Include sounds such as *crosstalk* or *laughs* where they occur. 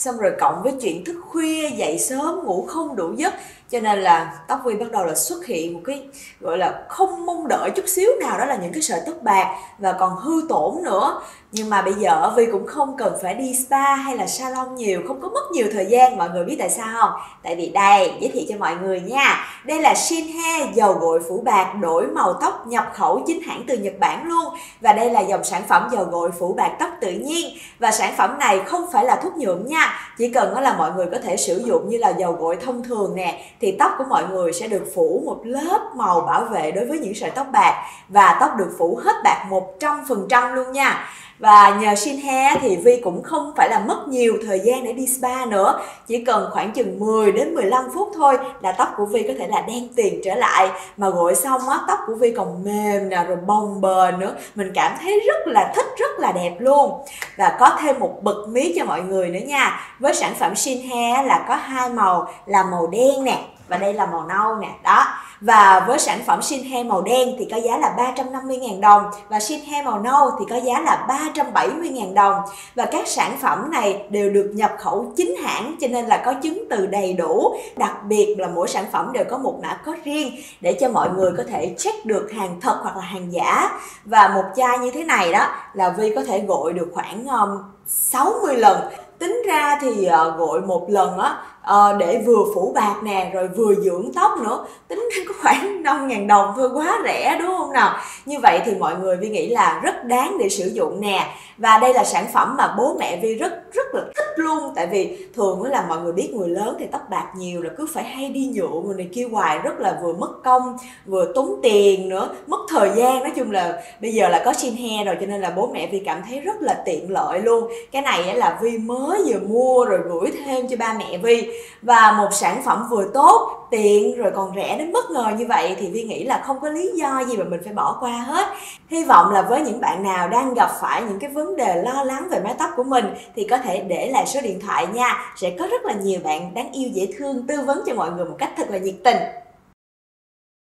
xong rồi cộng với chuyện thức khuya dậy sớm ngủ không đủ giấc cho nên là tóc vi bắt đầu là xuất hiện một cái, gọi là, không mong đợi chút xíu nào, đó là những cái sợi tóc bạc và còn hư tổn nữa. Nhưng mà bây giờ vi cũng không cần phải đi spa hay là salon nhiều, không có mất nhiều thời gian, mọi người biết tại sao không? Tại vì đây, giới thiệu cho mọi người nha. Đây là Shinhe, dầu gội phủ bạc, đổi màu tóc nhập khẩu chính hãng từ Nhật Bản luôn. Và đây là dòng sản phẩm dầu gội phủ bạc tóc tự nhiên. Và sản phẩm này không phải là thuốc nhuộm nha, chỉ cần là mọi người có thể sử dụng như là dầu gội thông thường nè thì tóc của mọi người sẽ được phủ một lớp màu bảo vệ đối với những sợi tóc bạc, và tóc được phủ hết bạc 100% luôn nha và nhờ Shinhe thì Vi cũng không phải là mất nhiều thời gian để đi spa nữa. Chỉ cần khoảng chừng 10 đến 15 phút thôi là tóc của Vi có thể là đen tiền trở lại. Mà gội xong á, tóc của Vi còn mềm nè, rồi bồng bềnh nữa. Mình cảm thấy rất là thích, rất là đẹp luôn. Và có thêm một bậc mí cho mọi người nữa nha. Với sản phẩm Shinhe là có hai màu, là màu đen nè và đây là màu nâu nè đó. Và với sản phẩm Shinhe màu đen thì có giá là 350.000 đồng. Và Shinhe màu nâu thì có giá là 370.000 đồng. Và các sản phẩm này đều được nhập khẩu chính hãng cho nên là có chứng từ đầy đủ. Đặc biệt là mỗi sản phẩm đều có một mã code riêng để cho mọi người có thể check được hàng thật hoặc là hàng giả. Và một chai như thế này đó là Vi có thể gội được khoảng um, 60 lần. Tính ra thì uh, gội một lần á uh, để vừa phủ bạc nè rồi vừa dưỡng tóc nữa. Tính ra có khoảng *laughs* 5 ngàn đồng thôi quá rẻ đúng không nào? Như vậy thì mọi người Vi nghĩ là rất đáng để sử dụng nè. Và đây là sản phẩm mà bố mẹ Vi rất rất là thích luôn. Tại vì thường là mọi người biết người lớn thì tóc bạc nhiều là cứ phải hay đi nhuộm người này kia hoài rất là vừa mất công vừa tốn tiền nữa mất thời gian. Nói chung là bây giờ là có xin he rồi cho nên là bố mẹ Vi cảm thấy rất là tiện lợi luôn. Cái này là Vi mới vừa mua rồi gửi thêm cho ba mẹ Vi và một sản phẩm vừa tốt, tiện, rồi còn rẻ đến bất ngờ như vậy thì vi nghĩ là không có lý do gì mà mình phải bỏ qua hết. Hy vọng là với những bạn nào đang gặp phải những cái vấn đề lo lắng về mái tóc của mình thì có thể để lại số điện thoại nha. Sẽ có rất là nhiều bạn đáng yêu, dễ thương, tư vấn cho mọi người một cách thật là nhiệt tình.